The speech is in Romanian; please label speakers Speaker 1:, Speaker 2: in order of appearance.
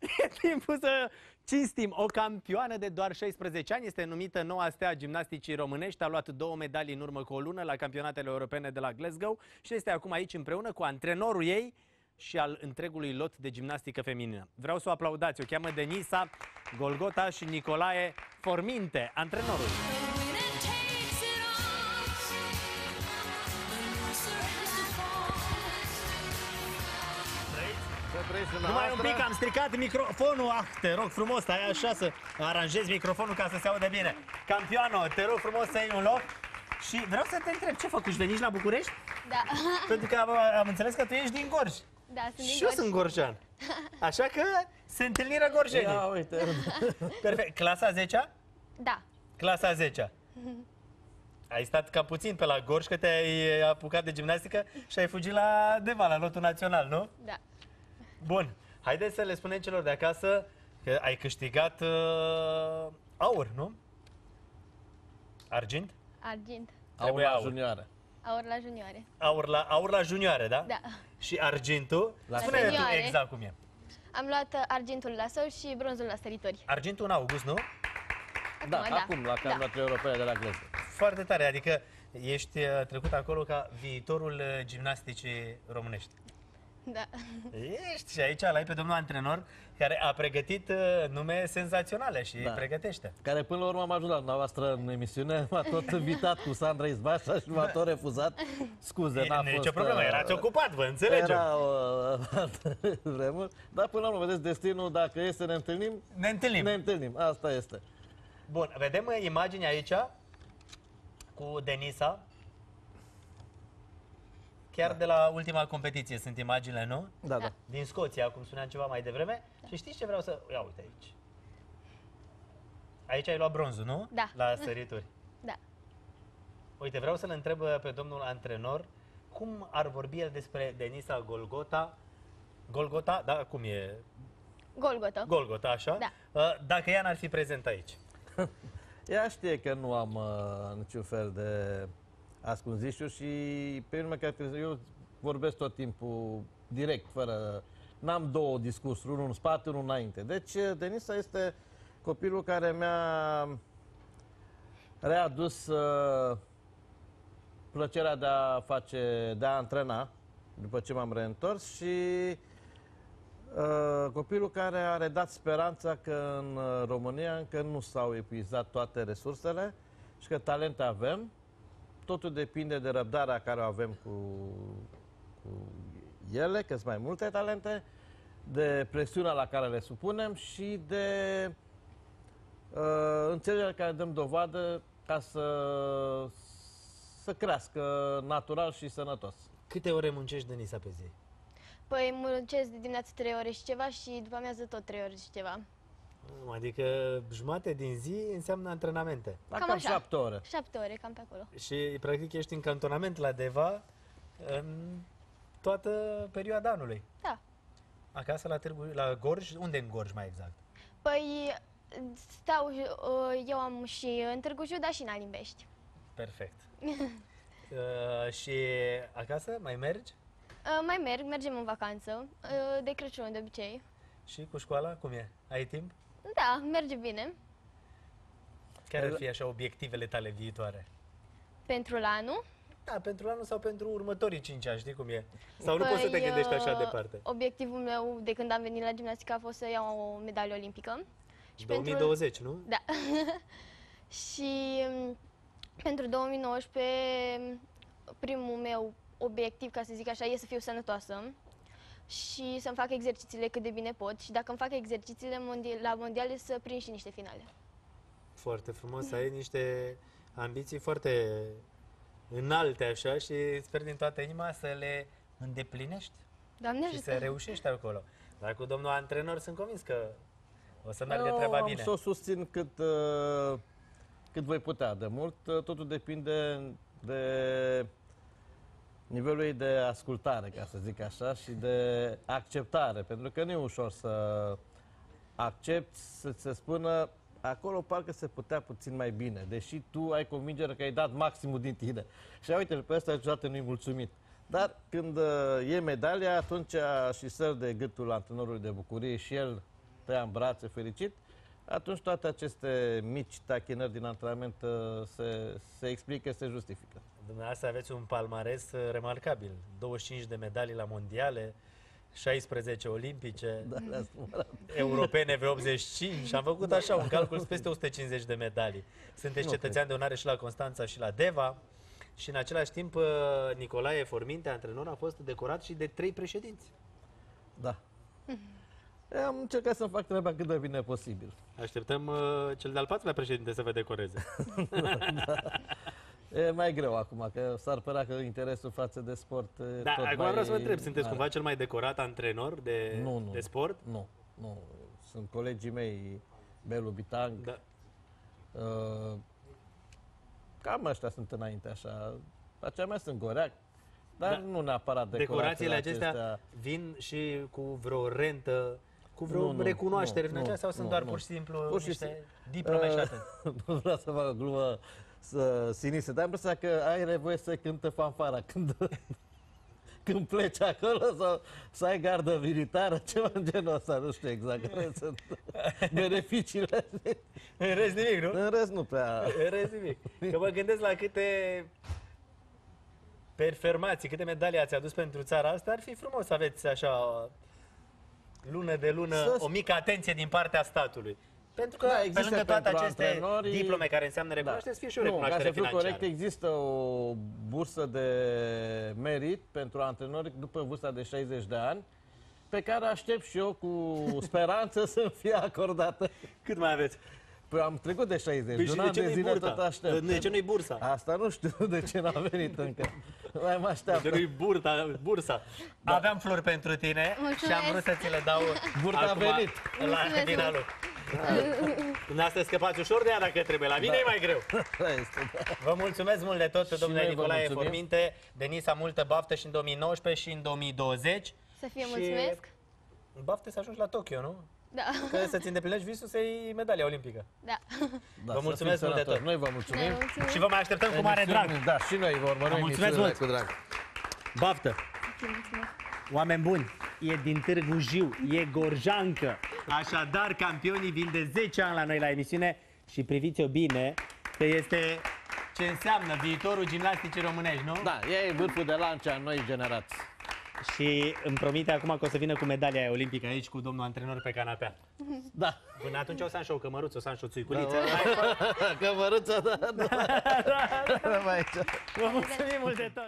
Speaker 1: E timpul să cinstim. O campioană de doar 16 ani este numită noua stea a gimnasticii românești. A luat două medalii în urmă cu o lună la campionatele europene de la Glasgow și este acum aici împreună cu antrenorul ei și al întregului lot de gimnastică feminină. Vreau să o aplaudați. O cheamă Denisa Golgota și Nicolae Forminte, antrenorul.
Speaker 2: Să trăiți
Speaker 1: Numai un pic, am stricat microfonul. Ah, te rog frumos, stai așa să aranjezi microfonul ca să se aude bine. Campioano, te rog frumos să iei un loc. Și vreau să te întreb, ce făcuși? Veniți la București?
Speaker 3: Da,
Speaker 1: Pentru că am, am înțeles că tu ești din Gorj.
Speaker 3: da, sunt din
Speaker 1: Și eu
Speaker 3: Gorj.
Speaker 1: sunt gorjean. Așa că se întâlnirea gorjenii.
Speaker 2: Ia uite,
Speaker 1: Perfect. Clasa 10
Speaker 3: Da,
Speaker 1: Clasa 10 Ai stat cam puțin pe la Gorj că te-ai apucat de gimnastică și ai fugit la Deva, la lotul național, nu?
Speaker 3: da.
Speaker 1: Bun, haideți să le spunem celor de acasă că ai câștigat uh, aur, nu? Argint?
Speaker 3: Argint.
Speaker 2: au
Speaker 1: Trebuie
Speaker 2: la
Speaker 1: aur.
Speaker 2: junioare.
Speaker 3: Aur la junioare.
Speaker 1: Aur la, aur la junioare, da?
Speaker 3: Da.
Speaker 1: Și argintul?
Speaker 2: La
Speaker 1: Spune tu
Speaker 3: senioare.
Speaker 1: exact cum e.
Speaker 3: Am luat uh, argintul la sol și bronzul la săritori.
Speaker 1: Argintul în august, nu?
Speaker 2: Da,
Speaker 3: Acum, da.
Speaker 2: acum, la campionatele europene de la Glasgow.
Speaker 1: Foarte tare, adică ești uh, trecut acolo ca viitorul uh, gimnasticii românești.
Speaker 3: Da.
Speaker 1: Ești și aici l-ai pe domnul antrenor care a pregătit uh, nume senzaționale și
Speaker 2: Da.
Speaker 1: pregătește.
Speaker 2: Care până la urmă am ajuns la dumneavoastră în emisiune, m-a tot invitat cu Sandra Izbașa și m-a tot refuzat. Scuze, n-a
Speaker 1: Nu e
Speaker 2: fost...
Speaker 1: nicio problemă,
Speaker 2: uh,
Speaker 1: erați ocupat, vă înțelegem.
Speaker 2: Era uh, vremuri, dar până la urmă, vedeți, destinul, dacă e să ne întâlnim,
Speaker 1: Ne întâlnim.
Speaker 2: ne întâlnim. Asta este.
Speaker 1: Bun, vedem uh, imagini aici cu Denisa. Chiar de la ultima competiție sunt imaginile, nu?
Speaker 2: Da, da.
Speaker 1: Din Scoția, cum spuneam ceva mai devreme. Și știți ce vreau să... Ia uite aici. Aici ai luat bronzul, nu?
Speaker 3: Da.
Speaker 1: La sărituri.
Speaker 3: Da.
Speaker 1: Uite, vreau să-l întreb uh, pe domnul antrenor cum ar vorbi el despre Denisa Golgota. Golgota, da, cum e?
Speaker 3: Golgotă.
Speaker 1: Golgota, așa?
Speaker 3: Da.
Speaker 1: Uh, Dacă ea n-ar fi prezent aici.
Speaker 2: Ea știe că nu am uh, niciun fel de ascunzișuri și pe mine că eu vorbesc tot timpul direct, fără... N-am două discursuri, unul în spate, unul înainte. Deci uh, Denisa este copilul care mi-a readus uh, plăcerea de a face, de a antrena după ce m-am reîntors și Uh, copilul care a redat speranța că în uh, România încă nu s-au epuizat toate resursele și că talente avem. Totul depinde de răbdarea care o avem cu, cu ele, că sunt mai multe talente, de presiunea la care le supunem și de uh, înțelegerea care dăm dovadă ca să, să crească natural și sănătos.
Speaker 1: Câte ore muncești, Denisa, pe zi?
Speaker 3: Păi muncesc de dimineață 3 ore și ceva și după amiază tot 3 ore și ceva.
Speaker 1: Mm, Adică jumate din zi înseamnă antrenamente.
Speaker 2: La
Speaker 3: Cam
Speaker 2: cam
Speaker 3: așa.
Speaker 2: șapte ore.
Speaker 3: 7 ore, cam pe acolo.
Speaker 1: Și practic ești în cantonament la Deva în toată perioada anului.
Speaker 3: Da.
Speaker 1: Acasă la Târgu, la Gorj, unde în Gorj mai exact?
Speaker 3: Păi stau, uh, eu am și în Târgu Jiu, dar și în Alimbești.
Speaker 1: Perfect. uh, și acasă mai mergi?
Speaker 3: Uh, mai merg, mergem în vacanță, uh, de Crăciun de obicei.
Speaker 1: Și cu școala, cum e? Ai timp?
Speaker 3: Da, merge bine.
Speaker 1: Care ar fi așa obiectivele tale viitoare?
Speaker 3: Pentru la anul.
Speaker 1: Da, pentru anul sau pentru următorii 5 ani, știi cum e? Sau nu poți să te
Speaker 3: Păi,
Speaker 1: gândești așa
Speaker 3: uh,
Speaker 1: departe?
Speaker 3: Obiectivul meu de când am venit la gimnastică a fost să iau o medalie olimpică. Și
Speaker 1: 2020, nu?
Speaker 3: Da. și um, pentru 2019 primul meu obiectiv, ca să zic așa, e să fiu sănătoasă și să-mi fac exercițiile cât de bine pot și dacă îmi fac exercițiile mondia- la mondiale să prind și niște finale.
Speaker 1: Foarte frumos, ai niște ambiții foarte înalte așa și sper din toată inima să le îndeplinești
Speaker 3: Doamne
Speaker 1: și
Speaker 3: ajută!
Speaker 1: să reușești acolo. Dar cu domnul antrenor sunt convins că o să meargă
Speaker 2: Eu
Speaker 1: treaba
Speaker 2: am
Speaker 1: bine.
Speaker 2: să o susțin cât, uh, cât voi putea. De mult, uh, totul depinde de nivelul ei de ascultare, ca să zic așa, și de acceptare. Pentru că nu e ușor să accepti, să se spună acolo parcă se putea puțin mai bine, deși tu ai convingere că ai dat maximul din tine. Și uite, pe ăsta niciodată nu-i mulțumit. Dar când uh, e medalia, atunci și săr de gâtul antrenorului de bucurie și el ia în brațe fericit, atunci toate aceste mici tachinări din antrenament uh, se, se explică, se justifică.
Speaker 1: Dumneavoastră aveți un palmares uh, remarcabil. 25 de medalii la mondiale, 16 olimpice,
Speaker 2: Da, le-ați numărat.
Speaker 1: europene vreo 85 și am făcut așa un calcul sunt peste 150 de medalii. Sunteți
Speaker 2: Nu
Speaker 1: cetățean de onoare și la Constanța și la Deva și în același timp uh, Nicolae Forminte, antrenor, a fost decorat și de trei președinți.
Speaker 2: Da. Eu am încercat să fac treaba cât de bine posibil.
Speaker 1: Așteptăm uh, cel de-al patrulea președinte să vă decoreze.
Speaker 2: E mai greu acum, că s-ar părea că interesul față de sport e
Speaker 1: Da,
Speaker 2: tot
Speaker 1: acum
Speaker 2: mai
Speaker 1: vreau să vă întreb, sunteți
Speaker 2: mare.
Speaker 1: cumva cel mai decorat antrenor de,
Speaker 2: Nu, nu.
Speaker 1: de sport?
Speaker 2: Nu, nu. Sunt colegii mei, Belu Bitang,
Speaker 1: Da.
Speaker 2: uh, cam ăștia sunt înainte, așa. Aceia mea sunt Goreac, dar
Speaker 1: Da.
Speaker 2: nu neapărat
Speaker 1: Decorațiile acestea vin și cu vreo rentă, cu vreo
Speaker 2: Nu, nu,
Speaker 1: recunoaștere
Speaker 2: nu,
Speaker 1: financiară
Speaker 2: nu,
Speaker 1: sau sunt
Speaker 2: nu,
Speaker 1: doar
Speaker 2: nu.
Speaker 1: pur și simplu
Speaker 2: Pur și
Speaker 1: niște
Speaker 2: sim-
Speaker 1: diplome și
Speaker 2: Uh,
Speaker 1: atât?
Speaker 2: nu vreau să fac o glumă să sinisă, dar am impresia că ai nevoie să cântă fanfara când, când pleci acolo sau să ai gardă militară, ceva în genul ăsta, nu știu exact care sunt beneficiile.
Speaker 1: În rest nimic, nu?
Speaker 2: În rest nu prea...
Speaker 1: În rest nimic. Că mă gândesc la câte performații, câte medalii ați adus pentru țara asta, ar fi frumos să aveți așa lună de lună
Speaker 2: Să-
Speaker 1: o mică atenție din partea statului. Pentru că
Speaker 2: Da,
Speaker 1: pe
Speaker 2: există
Speaker 1: lângă toate
Speaker 2: pentru
Speaker 1: aceste
Speaker 2: antrenorii-
Speaker 1: diplome care înseamnă recunoaștere, să fie și o
Speaker 2: Nu, ca
Speaker 1: recunoaștere
Speaker 2: să fiu
Speaker 1: financiară.
Speaker 2: corect, există o bursă de merit pentru antrenori după vârsta de 60 de ani, pe care aștept și eu cu speranță să fie acordată.
Speaker 1: Cât mai aveți?
Speaker 2: Păi am trecut de 60,
Speaker 1: Păi
Speaker 2: de
Speaker 1: și
Speaker 2: un
Speaker 1: de
Speaker 2: an
Speaker 1: ce
Speaker 2: de
Speaker 1: nu-i
Speaker 2: zile
Speaker 1: burta?
Speaker 2: tot aștept.
Speaker 1: De ce nu-i bursa?
Speaker 2: Asta nu știu de ce n-a venit încă. Mai mă
Speaker 1: De
Speaker 2: așteaptă.
Speaker 1: nu-i burta, bursa. Aveam flori pentru tine
Speaker 3: Mulțumesc.
Speaker 1: și am vrut să ți le dau
Speaker 2: Burta a
Speaker 1: acum
Speaker 2: venit.
Speaker 1: la
Speaker 3: Mulțumesc
Speaker 1: finalul. Dumneavoastră scăpați ușor de ea dacă trebuie. La mine e mai greu.
Speaker 2: Asta este, da.
Speaker 1: Vă mulțumesc mult de tot,
Speaker 2: Și
Speaker 1: domnule
Speaker 2: noi vă
Speaker 1: Nicolae
Speaker 2: mulțumim.
Speaker 1: Forminte. Denisa, multă baftă și în 2019 și în 2020.
Speaker 3: Să fie
Speaker 1: Și-
Speaker 3: mulțumesc.
Speaker 1: Baftă să ajungi la Tokyo, nu?
Speaker 3: Da,
Speaker 1: Că să-ți îndeplinești visul să iei medalia olimpică.
Speaker 3: da.
Speaker 2: da
Speaker 1: Vă
Speaker 2: să
Speaker 1: mulțumesc
Speaker 2: fiți
Speaker 1: mult de
Speaker 2: sănătoși.
Speaker 1: tot.
Speaker 2: Noi vă
Speaker 3: Ne
Speaker 2: mulțumim.
Speaker 3: mulțumim.
Speaker 1: Și vă mai așteptăm cu mare drag.
Speaker 2: Da, și noi vă urmărim
Speaker 1: Vă mulțumesc
Speaker 2: emisiunile
Speaker 1: mult.
Speaker 2: cu drag.
Speaker 1: Baftă!
Speaker 3: Mulțumesc.
Speaker 1: Oameni buni, e din Târgu Jiu, e gorjancă. Așadar, campionii vin de 10 ani la noi la emisiune și priviți-o bine că este ce înseamnă viitorul gimnasticii românești, nu?
Speaker 2: Da, e vârful de lance a noi generații.
Speaker 1: Și îmi promite acum că o să vină cu medalia aia olimpică aici cu domnul antrenor pe canapea.
Speaker 2: Da.
Speaker 1: Până atunci o să am și o cămăruță, o să am și o țuiculiță.
Speaker 2: Cămăruța, da, da. Mai aici.
Speaker 1: Vă mulțumim mult de tot!